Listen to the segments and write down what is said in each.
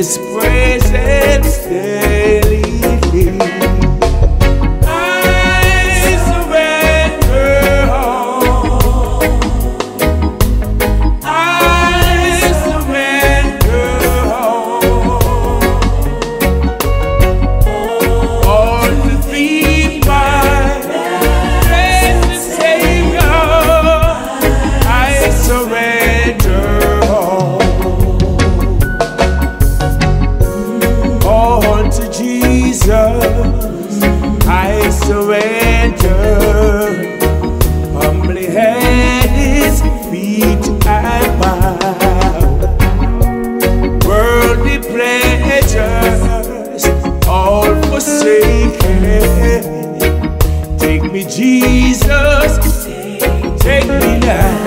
It's prayer. Jesus, I surrender. Humbly at His feet I bow. Worldly pleasures all forsaken. Take me, Jesus, take me now.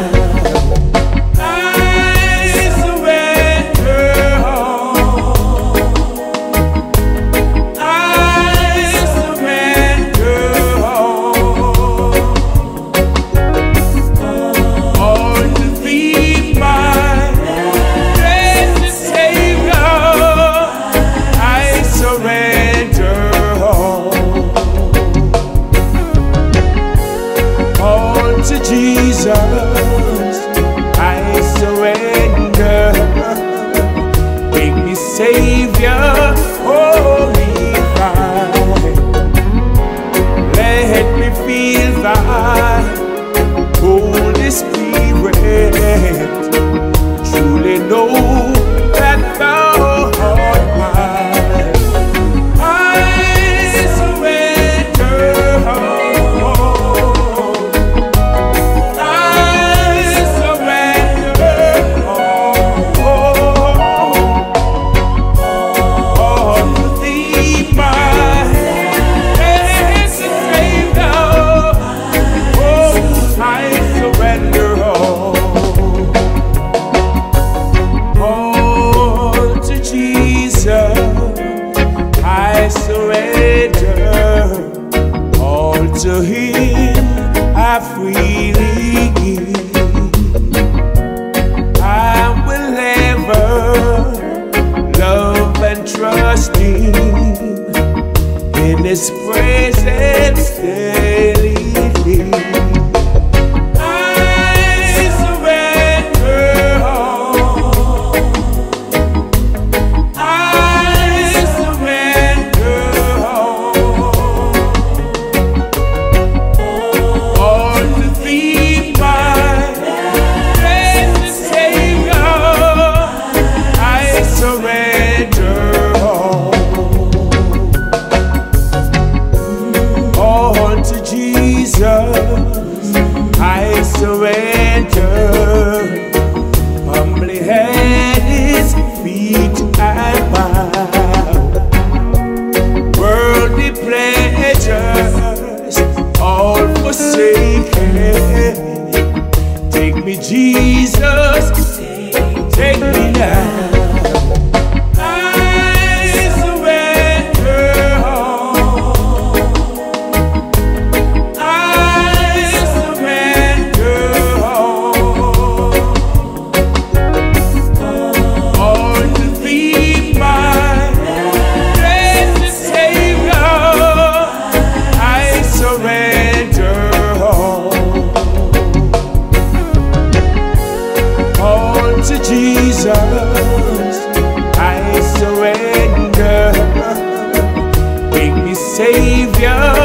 I freely give. I will ever love and trust Him in His presence. There. Jesus. Savior.